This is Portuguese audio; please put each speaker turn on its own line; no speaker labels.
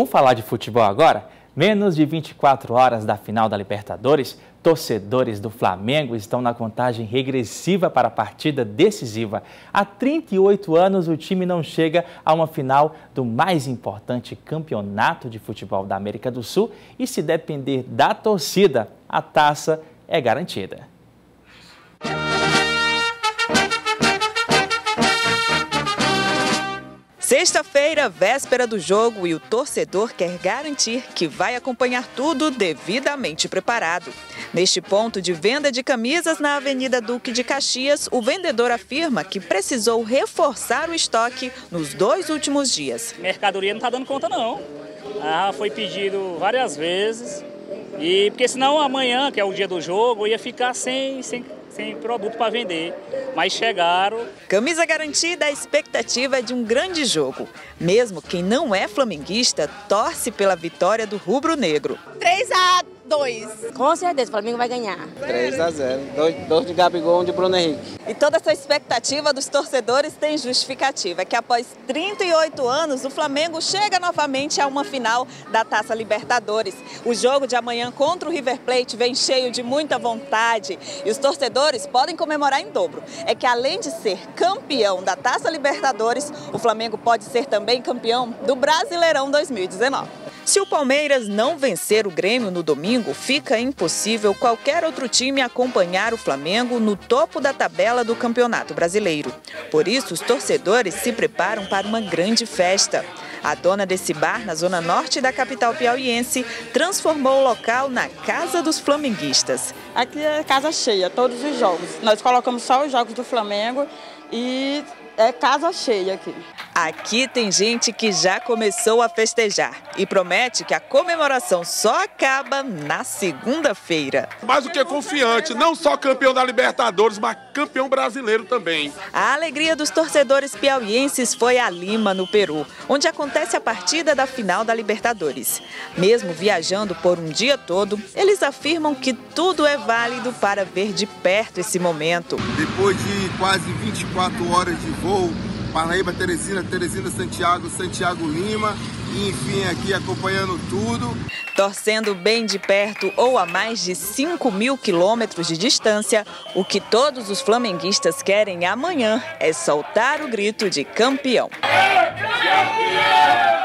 Vamos falar de futebol agora? Menos de 24 horas da final da Libertadores, torcedores do Flamengo estão na contagem regressiva para a partida decisiva. Há 38 anos o time não chega a uma final do mais importante campeonato de futebol da América do Sul e se depender da torcida, a taça é garantida.
Sexta-feira, véspera do jogo, e o torcedor quer garantir que vai acompanhar tudo devidamente preparado. Neste ponto de venda de camisas na Avenida Duque de Caxias, o vendedor afirma que precisou reforçar o estoque nos dois últimos dias.
Mercadoria não está dando conta, não. Ah, foi pedido várias vezes. E porque senão amanhã, que é o dia do jogo, ia ficar sem, sem sem produto para vender, mas chegaram.
Camisa garantida, a expectativa é de um grande jogo. Mesmo quem não é flamenguista torce pela vitória do rubro-negro.
3 a 2.
Com certeza, o Flamengo vai ganhar.
3 a 0. Dois, dois de Gabigol, um de Bruno Henrique.
E toda essa expectativa dos torcedores tem justificativa, que após 38 anos o Flamengo chega novamente a uma final da Taça Libertadores. O jogo de amanhã contra o River Plate vem cheio de muita vontade e os torcedores podem comemorar em dobro. É que além de ser campeão da Taça Libertadores, o Flamengo pode ser também campeão do Brasileirão 2019. Se o Palmeiras não vencer o Grêmio no domingo, fica impossível qualquer outro time acompanhar o Flamengo no topo da tabela do Campeonato Brasileiro. Por isso, os torcedores se preparam para uma grande festa. A dona desse bar, na zona norte da capital piauiense, transformou o local na Casa dos Flamenguistas.
Aqui é casa cheia, todos os jogos. Nós colocamos só os jogos do Flamengo e é casa cheia aqui.
Aqui tem gente que já começou a festejar e promete que a comemoração só acaba na segunda-feira.
Mais do que confiante, não só campeão da Libertadores, mas campeão brasileiro também.
A alegria dos torcedores piauienses foi a Lima, no Peru, onde acontece a partida da final da Libertadores. Mesmo viajando por um dia todo, eles afirmam que tudo é válido para ver de perto esse momento.
Depois de quase 24 horas de voo, Parnaíba, Teresina, Teresina, Santiago, Santiago, Lima. E enfim, aqui acompanhando tudo.
Torcendo bem de perto ou a mais de 5 mil quilômetros de distância, o que todos os flamenguistas querem amanhã é soltar o grito de campeão. É campeão!